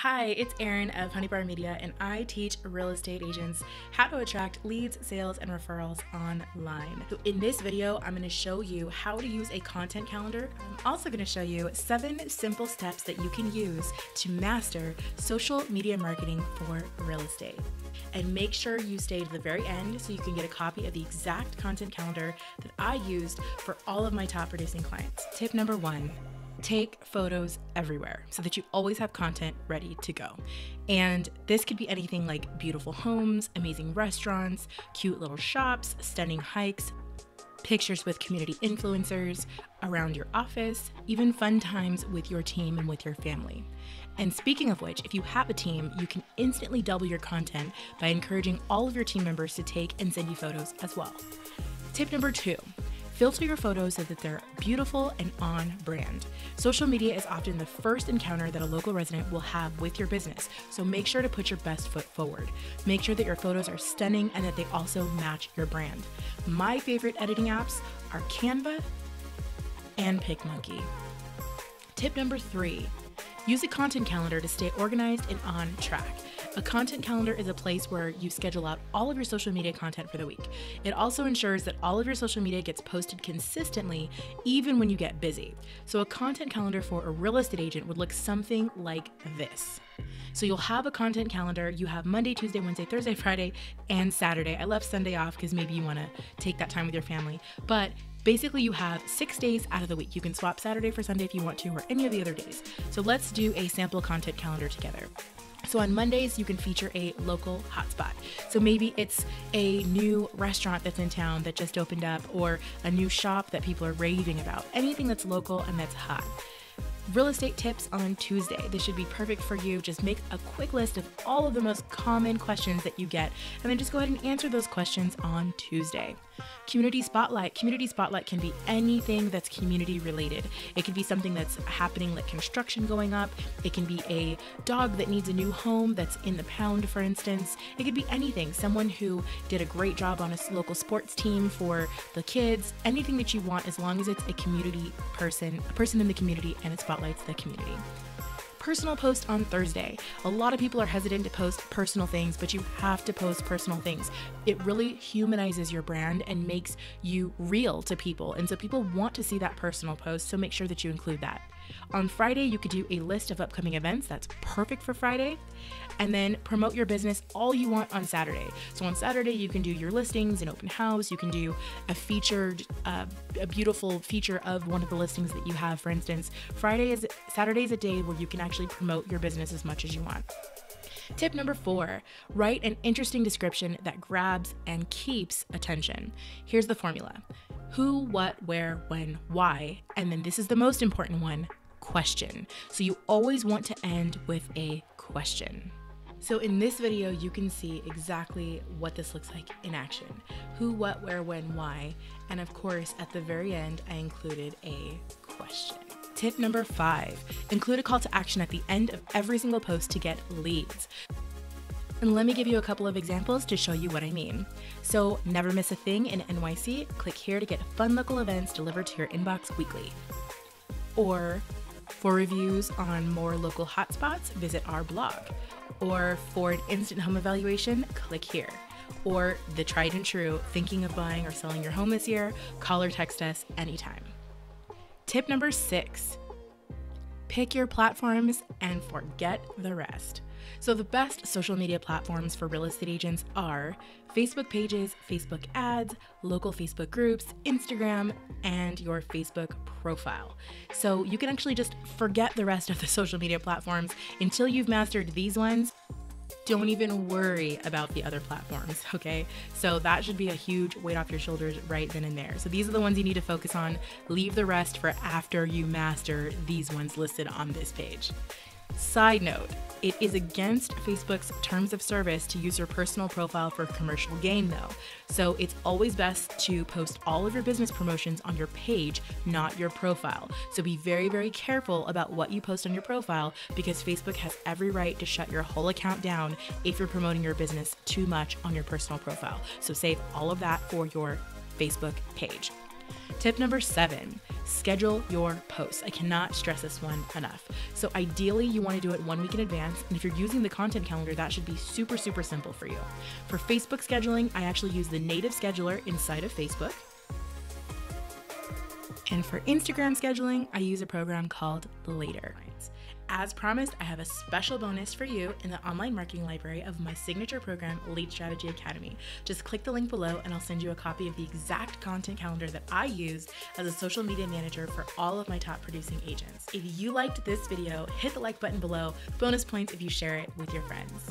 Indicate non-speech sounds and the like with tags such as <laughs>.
Hi, it's Aarin of Honeybar Media, and I teach real estate agents how to attract leads, sales, and referrals online. So, in this video, I'm going to show you how to use a content calendar. I'm also going to show you seven simple steps that you can use to master social media marketing for real estate. And make sure you stay to the very end so you can get a copy of the exact content calendar that I used for all of my top producing clients. Tip number one take photos everywhere so that you always have content ready to go. And this could be anything like beautiful homes, amazing restaurants, cute little shops, stunning hikes, pictures with community influencers around your office, even fun times with your team and with your family. And speaking of which, if you have a team, you can instantly double your content by encouraging all of your team members to take and send you photos as well. Tip number two Filter your photos so that they're beautiful and on brand. Social media is often the first encounter that a local resident will have with your business, so make sure to put your best foot forward. Make sure that your photos are stunning and that they also match your brand. My favorite editing apps are Canva and PicMonkey. Tip number three use a content calendar to stay organized and on track. A content calendar is a place where you schedule out all of your social media content for the week. It also ensures that all of your social media gets posted consistently, even when you get busy. So, a content calendar for a real estate agent would look something like this. So, you'll have a content calendar. You have Monday, Tuesday, Wednesday, Thursday, <laughs> Friday, and Saturday. I left Sunday off because maybe you want to take that time with your family. But Basically, you have six days out of the week. You can swap Saturday for Sunday if you want to, or any of the other days. So let's do a sample content calendar together. So on Mondays, you can feature a local hotspot. So maybe it's a new restaurant that's in town that just opened up, or a new shop that people are raving about. Anything that's local and that's hot real estate tips on Tuesday. This should be perfect for you. Just make a quick list of all of the most common questions that you get, and then just go ahead and answer those questions on Tuesday. Community Spotlight. Community Spotlight can be anything that's community related. It can be something that's happening, like construction going up. It can be a dog that needs a new home that's in the pound, for instance. It could be anything. Someone who did a great job on a local sports team for the kids. Anything that you want, as long as it's a community person, a person in the community, and it spotlights the community personal post on Thursday. A lot of people are hesitant to post personal things, but you have to post personal things. It really humanizes your brand and makes you real to people. And so people want to see that personal post, so make sure that you include that. On Friday, you could do a list of upcoming events. That's perfect for Friday. And then promote your business all you want on Saturday. So on Saturday, you can do your listings, an open house. You can do a featured, uh, a beautiful feature of one of the listings that you have. For instance, Friday is Saturday is a day where you can actually promote your business as much as you want. Tip number four write an interesting description that grabs and keeps attention. Here's the formula who, what, where, when, why, and then this is the most important one question. So you always want to end with a question. So in this video, you can see exactly what this looks like in action. Who, what, where, when, why. And of course, at the very end, I included a question. Tip number five, include a call to action at the end of every single post to get leads. And let me give you a couple of examples to show you what I mean. So, never miss a thing in NYC. Click here to get fun local events delivered to your inbox weekly. Or for reviews on more local hotspots, visit our blog. Or for an instant home evaluation, click here. Or the tried and true, thinking of buying or selling your home this year, call or text us anytime. Tip number six pick your platforms and forget the rest. So, the best social media platforms for real estate agents are Facebook pages, Facebook ads, local Facebook groups, Instagram, and your Facebook profile. So, you can actually just forget the rest of the <laughs> social media platforms until you've mastered these ones. Don't even worry about the other platforms, <laughs> okay? So that should be a huge weight off your shoulders right then and there. So these are the ones you need to focus on. Leave the rest for after you master these ones listed on this page. Side note, it is against Facebook's terms of service to use your personal profile for commercial gain, though. So it's always best to post all of your business promotions on your page, not your profile. So be very, very careful about what you post on your profile because Facebook has every right to shut your whole account down if you're promoting your business too much on your personal profile. So save all of that for your Facebook page. Tip number seven schedule your posts. I cannot stress this one enough. So, ideally, you want to do it one week in advance. And if you're using the content calendar, that should be super, super simple for you. For Facebook scheduling, I actually use the native scheduler inside of Facebook. And for Instagram scheduling, I use a program called Later. As promised, I have a special bonus for you in the online marketing library of my signature program, Lead Strategy Academy. Just click the link below and I'll send you a copy of the exact content calendar that I use as a social media manager for all of my top producing agents. If you liked this video, hit the like button below. Bonus points if you share it with your friends.